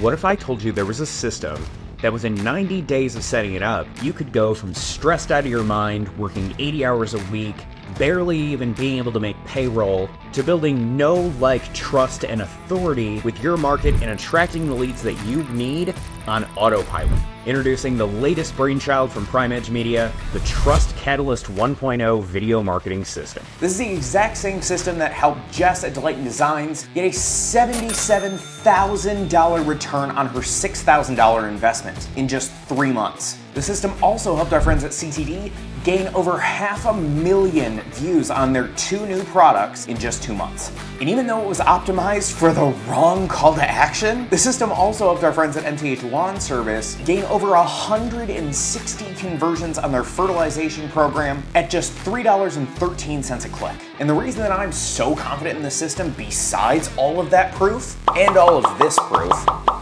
What if I told you there was a system that within 90 days of setting it up, you could go from stressed out of your mind, working 80 hours a week, barely even being able to make payroll, to building know like trust, and authority with your market and attracting the leads that you need on autopilot. Introducing the latest brainchild from Prime Edge Media, the Trust Catalyst 1.0 video marketing system. This is the exact same system that helped Jess at Delight Designs get a $77,000 return on her $6,000 investment in just three months. The system also helped our friends at CTD gain over half a million views on their two new products in just two months. And even though it was optimized for the wrong call to action, the system also helped our friends at MTH Lawn Service gain over 160 conversions on their fertilization program at just $3.13 a click. And the reason that I'm so confident in the system, besides all of that proof and all of this proof,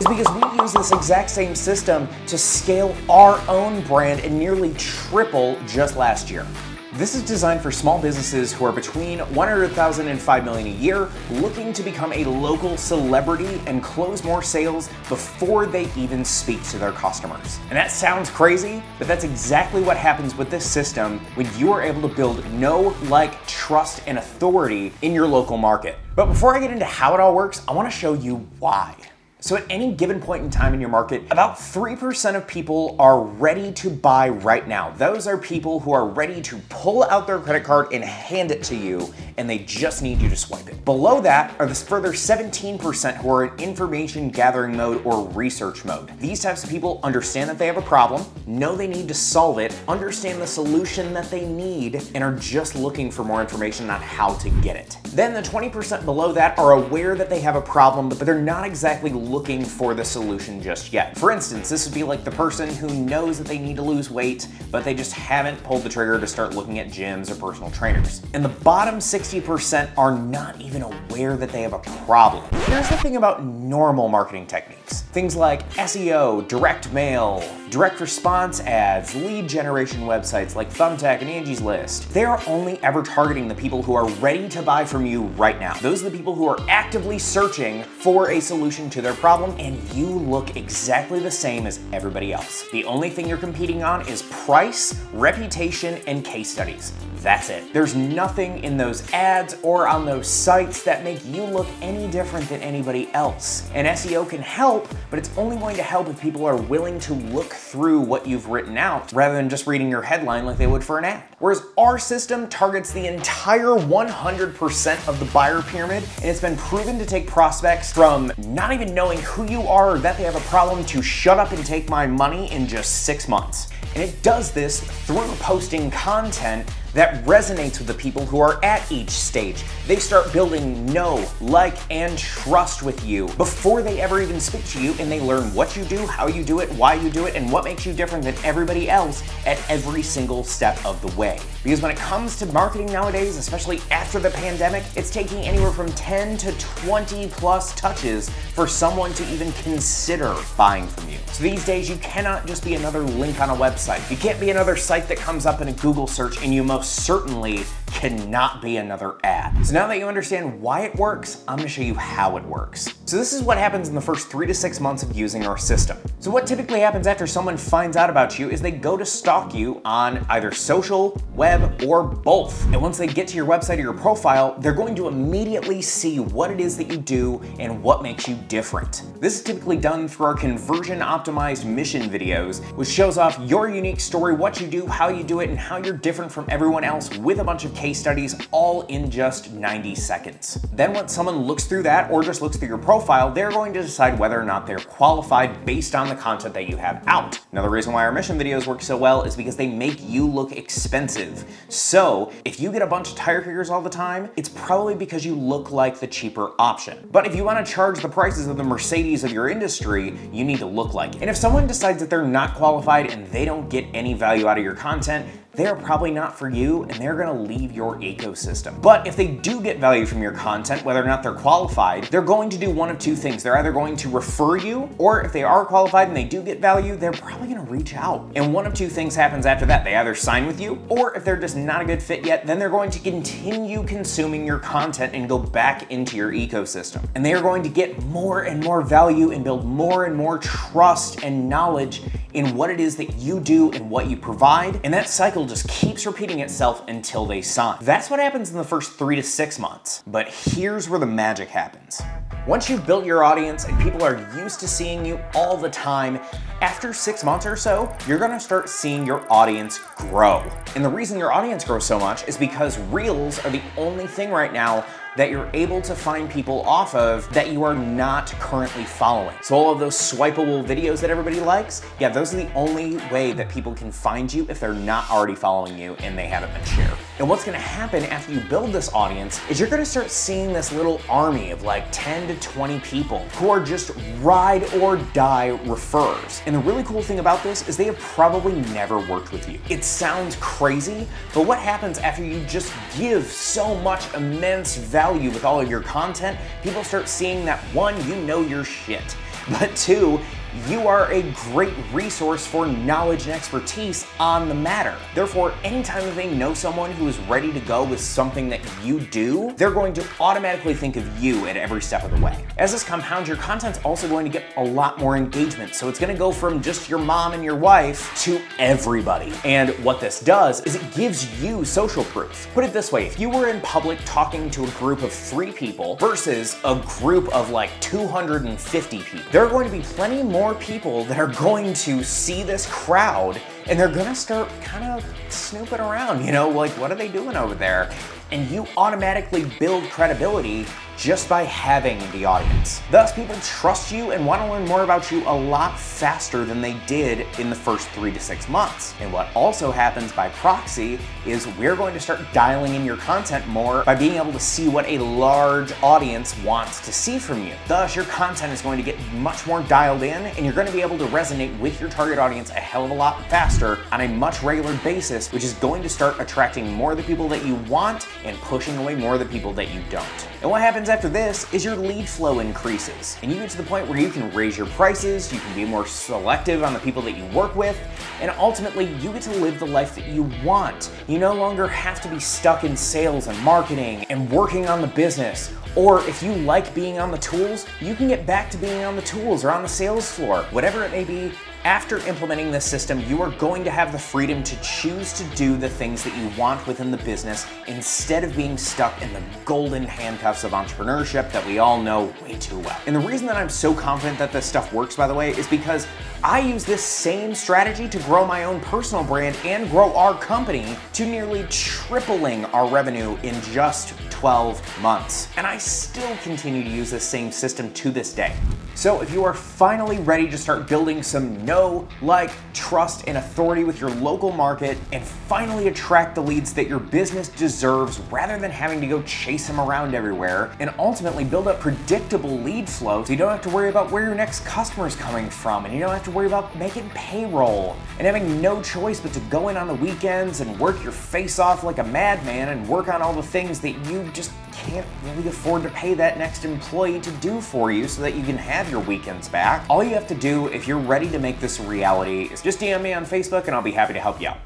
is because we use this exact same system to scale our own brand and nearly triple just last year. This is designed for small businesses who are between 100,000 and 5 million a year, looking to become a local celebrity and close more sales before they even speak to their customers. And that sounds crazy, but that's exactly what happens with this system when you are able to build know, like, trust, and authority in your local market. But before I get into how it all works, I wanna show you why. So at any given point in time in your market, about 3% of people are ready to buy right now. Those are people who are ready to pull out their credit card and hand it to you, and they just need you to swipe it. Below that are the further 17% who are in information gathering mode or research mode. These types of people understand that they have a problem, know they need to solve it, understand the solution that they need, and are just looking for more information on how to get it. Then the 20% below that are aware that they have a problem, but they're not exactly looking for the solution just yet. For instance, this would be like the person who knows that they need to lose weight, but they just haven't pulled the trigger to start looking at gyms or personal trainers. And the bottom 60% are not even aware that they have a problem. Here's the thing about normal marketing techniques. Things like SEO, direct mail, direct response ads, lead generation websites like Thumbtack and Angie's List. They are only ever targeting the people who are ready to buy from you right now. Those are the people who are actively searching for a solution to their problem and you look exactly the same as everybody else. The only thing you're competing on is price, reputation, and case studies. That's it. There's nothing in those ads or on those sites that make you look any different than anybody else. And SEO can help, but it's only going to help if people are willing to look through what you've written out rather than just reading your headline like they would for an ad. Whereas our system targets the entire 100% of the buyer pyramid, and it's been proven to take prospects from not even knowing who you are or that they have a problem to shut up and take my money in just six months. And it does this through posting content that resonates with the people who are at each stage. They start building know, like, and trust with you before they ever even speak to you, and they learn what you do, how you do it, why you do it, and what makes you different than everybody else at every single step of the way. Because when it comes to marketing nowadays, especially after the pandemic, it's taking anywhere from 10 to 20 plus touches for someone to even consider buying from you. So these days, you cannot just be another link on a website. You can't be another site that comes up in a Google search and you most certainly cannot be another ad. So now that you understand why it works, I'm gonna show you how it works. So this is what happens in the first three to six months of using our system. So what typically happens after someone finds out about you is they go to stalk you on either social, web, or both. And once they get to your website or your profile, they're going to immediately see what it is that you do and what makes you different. This is typically done through our conversion optimized mission videos, which shows off your unique story, what you do, how you do it, and how you're different from everyone else with a bunch of case studies all in just 90 seconds. Then once someone looks through that or just looks through your profile, they're going to decide whether or not they're qualified based on the content that you have out. Another reason why our mission videos work so well is because they make you look expensive. So if you get a bunch of tire kickers all the time, it's probably because you look like the cheaper option. But if you wanna charge the prices of the Mercedes of your industry, you need to look like it. And if someone decides that they're not qualified and they don't get any value out of your content, they are probably not for you and they're gonna leave your ecosystem. But if they do get value from your content, whether or not they're qualified, they're going to do one of two things. They're either going to refer you, or if they are qualified and they do get value, they're probably gonna reach out. And one of two things happens after that. They either sign with you, or if they're just not a good fit yet, then they're going to continue consuming your content and go back into your ecosystem. And they are going to get more and more value and build more and more trust and knowledge in what it is that you do and what you provide. And that cycle just keeps repeating itself until they sign. That's what happens in the first three to six months. But here's where the magic happens. Once you've built your audience and people are used to seeing you all the time, after six months or so, you're gonna start seeing your audience grow. And the reason your audience grows so much is because Reels are the only thing right now that you're able to find people off of that you are not currently following. So all of those swipeable videos that everybody likes, yeah, those are the only way that people can find you if they're not already following you and they haven't been shared. And what's gonna happen after you build this audience is you're gonna start seeing this little army of like 10 to 20 people who are just ride or die refers. And the really cool thing about this is they have probably never worked with you. It sounds crazy, but what happens after you just give so much immense value with all of your content, people start seeing that one, you know your shit, but two, you are a great resource for knowledge and expertise on the matter. Therefore, anytime they know someone who is ready to go with something that you do, they're going to automatically think of you at every step of the way. As this compounds, your content's also going to get a lot more engagement. So it's gonna go from just your mom and your wife to everybody. And what this does is it gives you social proof. Put it this way, if you were in public talking to a group of three people versus a group of like 250 people, there are going to be plenty more more people that are going to see this crowd and they're gonna start kind of snooping around, you know, like what are they doing over there? And you automatically build credibility just by having the audience. Thus, people trust you and want to learn more about you a lot faster than they did in the first three to six months. And what also happens by proxy is we're going to start dialing in your content more by being able to see what a large audience wants to see from you. Thus, your content is going to get much more dialed in and you're going to be able to resonate with your target audience a hell of a lot faster on a much regular basis, which is going to start attracting more of the people that you want and pushing away more of the people that you don't. And what happens after this is your lead flow increases. And you get to the point where you can raise your prices, you can be more selective on the people that you work with, and ultimately you get to live the life that you want. You no longer have to be stuck in sales and marketing and working on the business or if you like being on the tools, you can get back to being on the tools or on the sales floor. Whatever it may be, after implementing this system, you are going to have the freedom to choose to do the things that you want within the business instead of being stuck in the golden handcuffs of entrepreneurship that we all know way too well. And the reason that I'm so confident that this stuff works, by the way, is because I use this same strategy to grow my own personal brand and grow our company to nearly tripling our revenue in just 12 months. And I still continue to use this same system to this day. So if you are finally ready to start building some know, like, trust, and authority with your local market and finally attract the leads that your business deserves rather than having to go chase them around everywhere and ultimately build up predictable lead flow so you don't have to worry about where your next customer is coming from and you don't have to worry about making payroll and having no choice but to go in on the weekends and work your face off like a madman and work on all the things that you just can't really afford to pay that next employee to do for you so that you can have your weekends back. All you have to do if you're ready to make this a reality is just DM me on Facebook and I'll be happy to help you out.